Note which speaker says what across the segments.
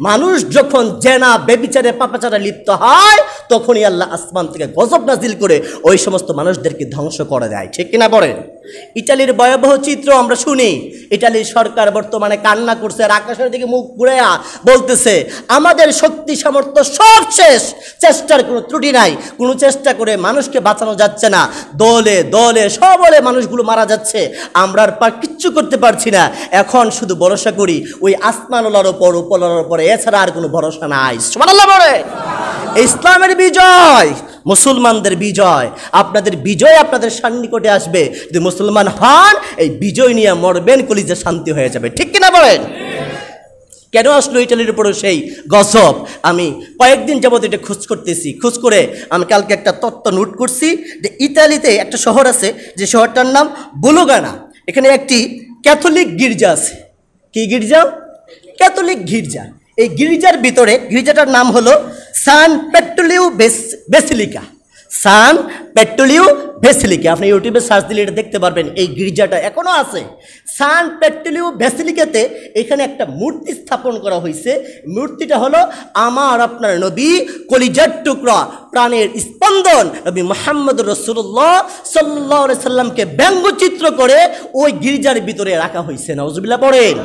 Speaker 1: মানুষ যখন জেনা, বেবিচারে, পাপাচারে লিপ্ত হয়, তখনই আল্লাহ আসমান থেকে গজব নাজিল করে ওই সমস্ত মানুষদেরকে ধ্বংস করে দেয়। ঠিক কিনা বলেন? ইটালির ভয়াবহ চিত্র আমরা শুনি। ইটালির সরকার বর্তমানে কান্না করছে আর আকাশের দিকে মুখ ঘুরে বলতেছে, আমাদের শক্তি সামর্থ্য সব শেষ। চেষ্টার কোনো ত্রুটি নাই। কোনো চেষ্টা করে মানুষকে বাঁচানো যাচ্ছে না। দলে দলে, সবলে মানুষগুলো মারা যাচ্ছে। আমরা আর পা কিচ্ছু করতে পারছি না। এখন শুধু ভরসা করি, ওই আসমানোলার ওপর উপলার ওপরে। এছাড়া আর কোনো ভরসা নাই। ইসলামের বিজয়। মুসলমানদের বিজয়, আপনাদের বিজয় আপনাদের সান্নিকটে আসবে। যদি মুসলমান হন, এই বিজয় নিয়ে মরবেন, কলিজে শান্তি হয়ে যাবে। ঠিক কিনা বলেন? কেন আসলো ইটালির উপরে সেই গজব? আমি কয়েকদিন যাবত এটা খোঁজ করতেছি। খোঁজ করে আমি কালকে একটা তত্ত্ব নোট করছি যে ইতালিতে একটা শহর আছে, যে শহরটার নাম বুলুগানা। এখানে একটি ক্যাথলিক গির্জা আছে। কি গির্জা? ক্যাথলিক গির্জা। এই গির্জার ভিতরে, গির্জাটার নাম হলো সান পেট্রোলিউ বেসিলিকা সান পেট্রোলিউ ভেসিলিকা আপনি ইউটিউবে সার্চ দিলে এটা দেখতে পারবেন, এই গির্জাটা এখনও আছে। সান পেট্রোলিউ ভেসিলিকাতে এখানে একটা মূর্তি স্থাপন করা হয়েছে। মূর্তিটা হলো আমার আপনার নবী কলিজার টুকরা, প্রাণের স্পন্দন। নবী মোহাম্মদ রসুল্লাহ সাল্লাহ সাল্লামকে ব্যঙ্গচিত্র করে ওই গির্জার ভিতরে রাখা হয়েছে। নজবিল্লা পড়েন।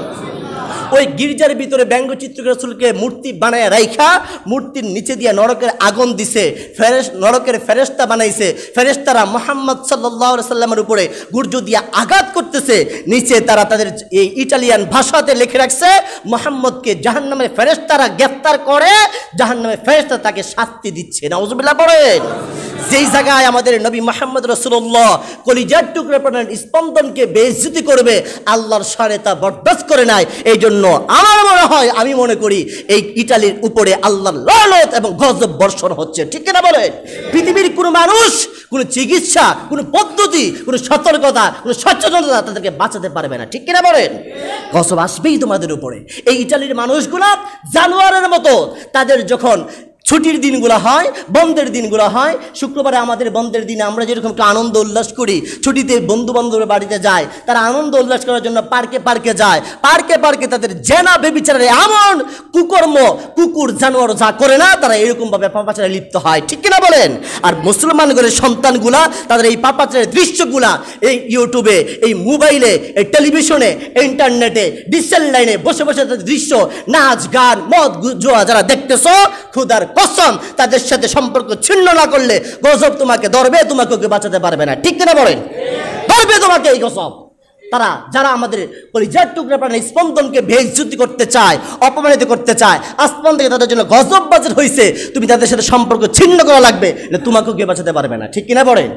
Speaker 1: ওই গির্জার ভিতরে ব্যঙ্গচিত্র রসুলকে মূর্তি বানায় রাইখা, মূর্তির নিচে দিয়ে নরকের আগুন দিছে ফেরেস নরকের ফেরেস্তা বানাইছে ফেরেস্তারা মোহাম্মদ সাল্লাহ সাল্লামের উপরে গুর্জ দিয়ে আঘাত করতেছে, নিচে তারা তাদের এই ইটালিয়ান ভাষাতে লিখে রাখছে, মোহাম্মদকে জাহান্নামের ফেরেস্তারা গ্রেফতার করে, জাহান্নামের ফেরেস্তা তাকে শাস্তি দিচ্ছে। না নজবিল্লা পড়েন। যেই জায়গায় আমাদের নবী মোহাম্মদ রসুল্লাহ কলিজার টুকরো প্রাণের স্পন্দনকে বেইজ্জতি করবে, আল্লাহর সারে তা বরদাস্ত করে নাই এই জন্য আমার মনে হয়, আমি মনে করি, এই ইটালির উপরে আল্লাহর লালত এবং গজব বর্ষণ হচ্ছে। ঠিক না বলেন? পৃথিবীর কোনো মানুষ, কোনো চিকিৎসা, কোনো পদ্ধতি, কোনো সতর্কতা, কোনো সচেতনতা তাদেরকে বাঁচাতে পারবে না। ঠিক কিনা বলেন? গজব আসবেই তোমাদের উপরে। এই ইটালির মানুষগুলা জানোয়ারের মতো, তাদের যখন ছুটির দিনগুলো হয়, বন্ধের দিনগুলো হয়। শুক্রবারে আমাদের বন্ধের দিনে আমরা যেরকম একটু আনন্দ উল্লাস করি, ছুটিতে বন্ধু বান্ধবের বাড়িতে যায়, তারা আনন্দ উল্লাস করার জন্য পার্কে পার্কে যায়। পার্কে পার্কে তাদের জেনা বেবিচারে এমন কুকর্ম, কুকুর, জানোয়ার যা করে না, তারা এরকমভাবে পাপাচারে লিপ্ত হয়। ঠিক কিনা বলেন? আর মুসলমান ঘরের সন্তানগুলা, তাদের এই পাপাচারের দৃশ্যগুলা এই ইউটিউবে, এই মোবাইলে, এই টেলিভিশনে, ইন্টারনেটে ডিজিটাল লাইনে বসে বসে তাদের দৃশ্য, নাচ, গান, মদ জুয়া যারা দেখতেছ খুদার কসম, তাদের সাথে সম্পর্ক ছিন্ন না করলে গজব তোমাকে ধরবে তোমাকে ওকে বাঁচাতে পারবে না। ঠিক কিনা বলেন? ধরবে তোমাকে এই গজব। তারা, যারা আমাদের পরিযায় টুকরা প্রাণের স্পন্দনকে ভেজুতি করতে চায়, অপমানিত করতে চায়, আসমান থেকে তাদের জন্য গজব বাজার হয়েছে তুমি তাদের সাথে সম্পর্ক ছিন্ন করা লাগবে তোমাকে তোমাকেও কেউ বাঁচাতে পারবে না। ঠিক কিনা বলেন?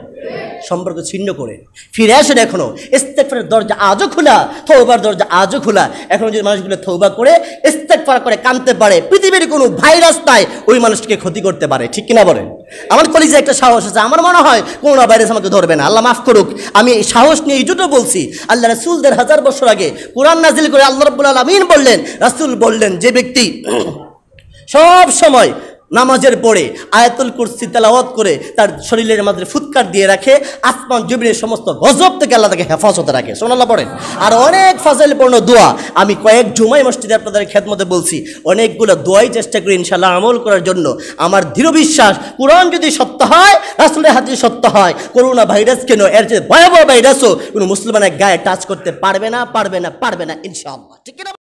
Speaker 1: সম্পর্ক ছিন্ন করে। ফিরে আসেন এখনও। ইস্তেকফারের দরজা আজও খোলা থৌবার দরজা আজও খোলা। এখনও যদি মানুষগুলো থৌবা করে ইস্তেকফার করে কানতে পারে, পৃথিবীর কোনো ভাইরাস নাই, ওই মানুষকে ক্ষতি করতে পারে। ঠিক কিনা বলেন? আমার কলিজে একটা সাহস আছে। আমার মনে হয় করোনা ভাইরাস আমাকে ধরবে না। আল্লাহ মাফ করুক। আমি এই সাহস নিয়ে এই দুটো বলছি। আল্লাহ রাসুল দেড় হাজার বছর আগে কোরআন নাজিল করে আল্লাহ রব্বুল আলমিন বললেন, রাসুল বললেন যে ব্যক্তি সব সময় নামাজের পরে আয়াতুল কুরসি তেলাওয়াত করে তার শরীরের মাঝে ফুৎকার দিয়ে রাখে, আসমান, জমিনের সমস্ত গজব থেকে আল্লাহ তাকে হেফাজতে রাখে। সোনাল্লাহ পড়েন। আর অনেক ফাজাইলপূর্ণ দোয়া আমি কয়েক জুমাই মসজিদে আপনাদের খেদমতে বলছি। অনেকগুলো দোয়াই চেষ্টা করি ইনশাল্লাহ আমল করার জন্য। আমার দৃঢ় বিশ্বাস, কোরআন যদি সত্য হয়, রাসুলের হাতে সত্য হয়, করোনা ভাইরাস কেন? এর যে ভয়াবহ ভাইরাসও কোনো মুসলমানের গায়ে টাচ করতে পারবে না পারবে না পারবে না ইনশাআল্লাহ। ঠিক কিনা